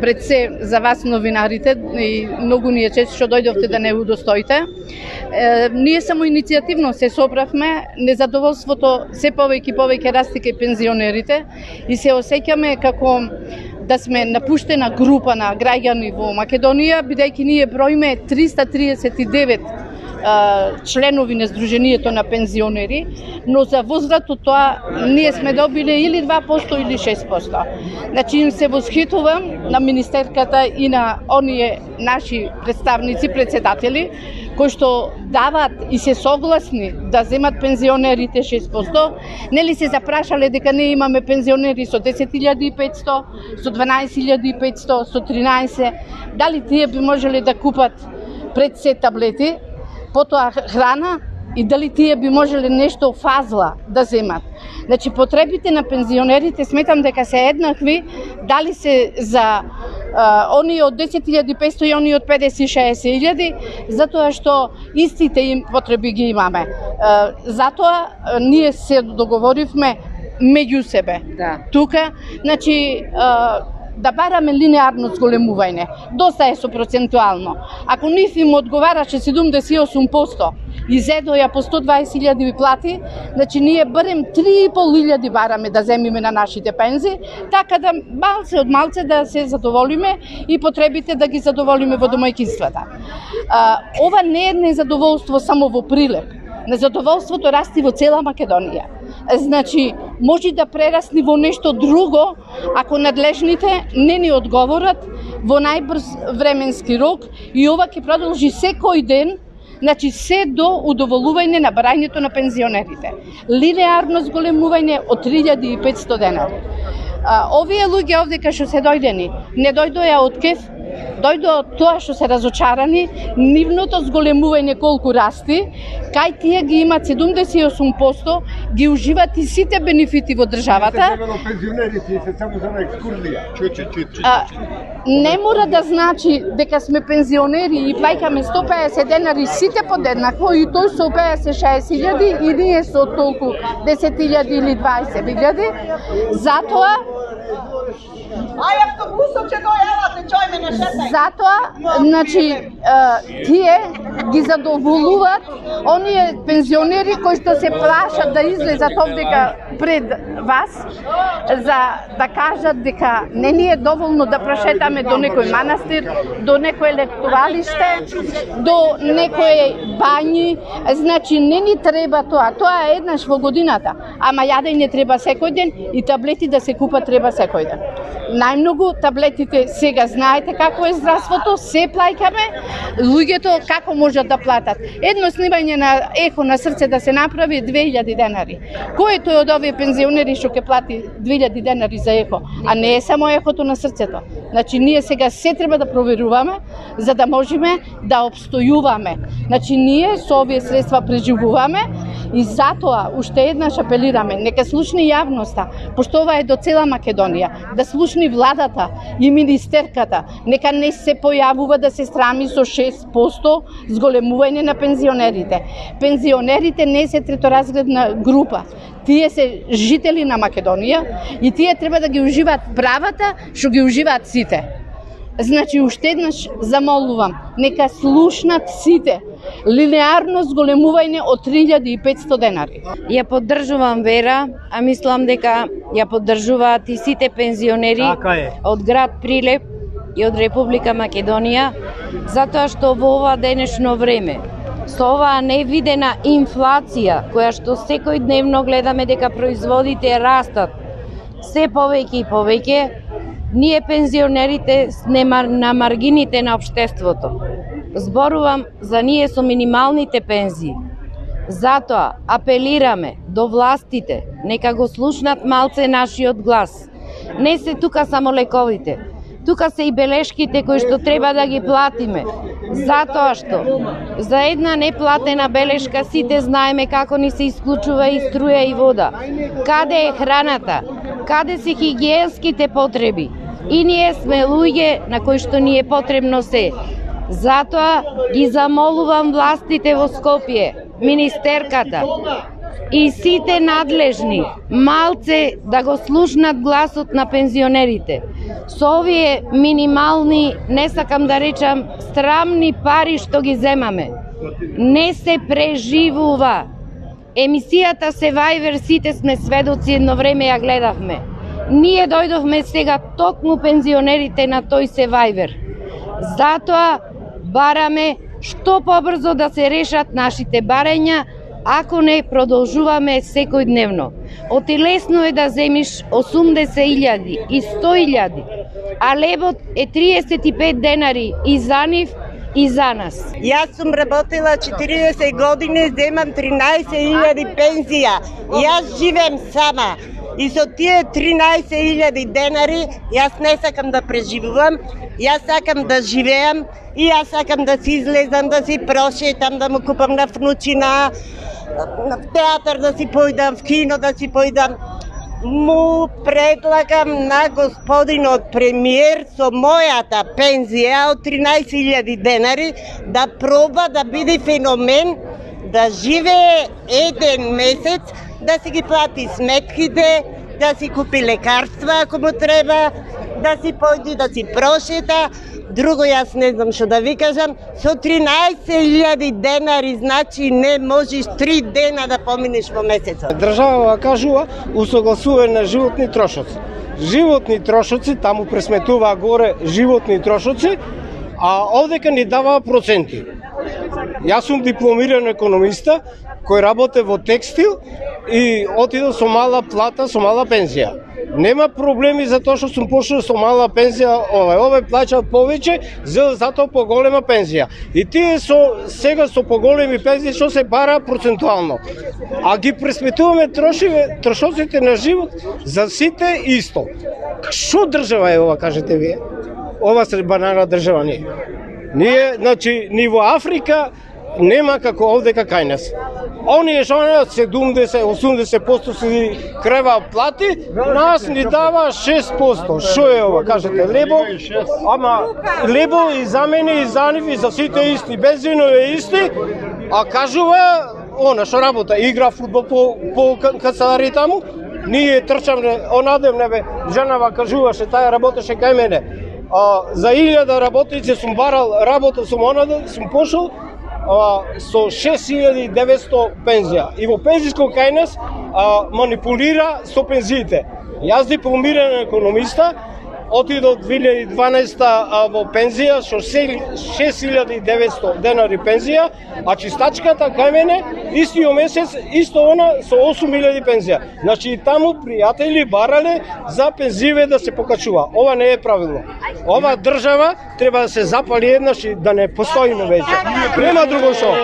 пред се за вас новинарите и многу ни е чест што дојдовте да не удостоите. Е, ние само иницијативно се собравме, незадоволството се повеќе и повеќе расти кај пензионерите и се осеќаме како да сме напуштена група на граѓани во Македонија, бидејќи ние броиме 339 членови на Сдруженијето на пензионери, но за возвратот тоа ние сме добиле или 2% или 6%. Значи им се восхитувам на министерката и на оние наши представници, председатели, кои што дават и се согласни да земат пензионерите 6%, нели се запрашале дека не имаме пензионери со 10.500, со 12.500, со 13, дали тие би можеле да купат пред се таблети, потоа храна и дали тие би можеле нешто фазла да земат. Значи потребите на пензионерите сметам дека се еднакви дали се за а, оние од 10.500 и оние од 50-60.000, затоа што истите им потреби ги имаме. А, затоа а, ние се договоривме меѓу себе. Да. Тука, значи, а, да бараме линеарно зголемување. Доста е со процентуално. Ако нив им одговараше 78% и зедоја по 120.000 плати, значи ние барем 3.500 бараме да земиме на нашите пензи, така да малце од малце да се задоволиме и потребите да ги задоволиме во домајќинствата. ова не е незадоволство само во Прилеп. Незадоволството расти во цела Македонија. Значи, може да прерасне во нешто друго ако надлежните не ни одговорат во најбрз временски рок и ова ќе продолжи секој ден Значи, се до удоволување на барањето на пензионерите. Линеарно зголемување од 3500 денари. А, овие луѓе овде кај што се дојдени, не дојдоја од кеф, дојдо од тоа што се разочарани, нивното зголемување колку расти, кај тие ги имат 78%, ги уживат и сите бенефити во државата. пензионерите се само за екскурзија. не мора да значи дека сме пензионери и плаќаме 150 денари сите подеднакво и тој со 50-60 илјади и ние со толку 10 илјади или 20 илјади. Затоа Ај автобусот ќе дојавате, чој ме не шетај. Затоа, значи, тие ги задоволуваат оние пензионери кои што се плашат да излезат овдека пред вас за да кажат дека не ни е доволно да прошетаме до некој манастир, до некој лектувалиште, до некој бањи, значи не ни треба тоа. Тоа е еднаш во годината, ама јаде не треба секој ден и таблети да се купат треба секој ден најмногу таблетите сега знаете како е здравството, се плаќаме, луѓето како можат да платат. Едно снимање на ехо на срце да се направи 2000 денари. Кој е тој од овие пензионери што ќе плати 2000 денари за ехо, а не е само ехото на срцето. Значи ние сега се треба да проверуваме за да можеме да обстојуваме. Значи ние со овие средства преживуваме и затоа уште еднаш апелираме нека слушни јавноста, пошто ова е до цела Македонија, да слушни владата и министерката, нека не се појавува да се срами со 6% зголемување на пензионерите. Пензионерите не се треторазгледна група, тие се жители на Македонија и тие треба да ги уживаат правата што ги уживаат сите. Значи, уште еднаш замолувам, нека слушнат сите, линеарно зголемување од 3500 денари. Ја поддржувам Вера, а мислам дека ја поддржуваат и сите пензионери така од град Прилеп и од Република Македонија, затоа што во ова денешно време со оваа невидена инфлација, која што секој дневно гледаме дека производите растат се повеќе и повеќе, ние пензионерите сме на маргините на обштеството. Зборувам за ние со минималните пензии. Затоа апелираме до властите, нека го слушнат малце нашиот глас. Не се тука само лековите, тука се и белешките кои што треба да ги платиме. Затоа што за една неплатена белешка сите знаеме како ни се исклучува и струја и вода. Каде е храната? Каде се хигиенските потреби? И ние сме луѓе на кои што ни е потребно се. Затоа ги замолувам властите во Скопје, министерката и сите надлежни малце да го слушнат гласот на пензионерите Со овие минимални, не сакам да речам, страмни пари што ги земаме, не се преживува. Емисијата Survivor сите сме сведоци едно време ја гледавме. Ние дојдовме сега токму пензионерите на тој Севајвер. Затоа бараме што побрзо да се решат нашите барења, ако не продолжуваме секојдневно. Отилесно е да земиш 80.000 и 100.000, а лебот е 35 денари и за нив и за нас. Јас сум работила 40 години, земам 13.000 пензија. Јас живеем сама. И со тие 13.000 денари, јас не сакам да преживувам, јас сакам да живеам и јас сакам да си излезам, да си прошетам, да му купам на внучина, на театар да си појдам, в кино да си појдам. Му предлагам на господинот премиер со мојата пензија од 13.000 денари да проба да биде феномен, да живее еден месец, да си ги плати сметките, да си купи лекарства ако му треба, да си појди да си прошета, Друго јас не знам што да ви кажам, со 13.000 денари значи не можеш три дена да поминеш во месецот. Држава кажува усогласување на животни трошоци. Животни трошоци, таму пресметуваа горе животни трошоци, а овдека ни даваа проценти. Јас сум дипломиран економиста кој работе во текстил и отидов со мала плата, со мала пензија. Нема проблеми за тоа што сум пошол со мала пензија, овај, овај плаќа повеќе, за затоа поголема пензија. И тие со сега со поголеми пензии што се бара процентуално. А ги пресметуваме трошиве, трошоците на живот за сите исто. Што држава е ова, кажете вие? Ова се банана држава не. Ние, значи, ни во Африка нема како овдека кај нас. Оние што на 70-80% си крева плати, нас ни дава 6%. Што е ова, кажете, лебо? Ама лебо и за мене и за нив и за сите исти, бензино е исти, а кажува она што работа, игра фудбал по, по канцелари таму, ние трчаме, онадем бе, женава кажуваше, таа работеше кај мене. А, за илјада работници сум барал работа сум онаде, сум пошол, со 6900 пензија. И во пензиско кај нас а, манипулира со пензиите. Јас дипломиран економиста, отидов 2012 во пензија со 6900 денари пензија, а чистачката кај мене истиот месец исто она со 8000 пензија. Значи и таму пријатели барале за пензиве да се покачува. Ова не е правилно. Ова држава треба да се запали еднаш и да не постоиме веќе. Нема друго што.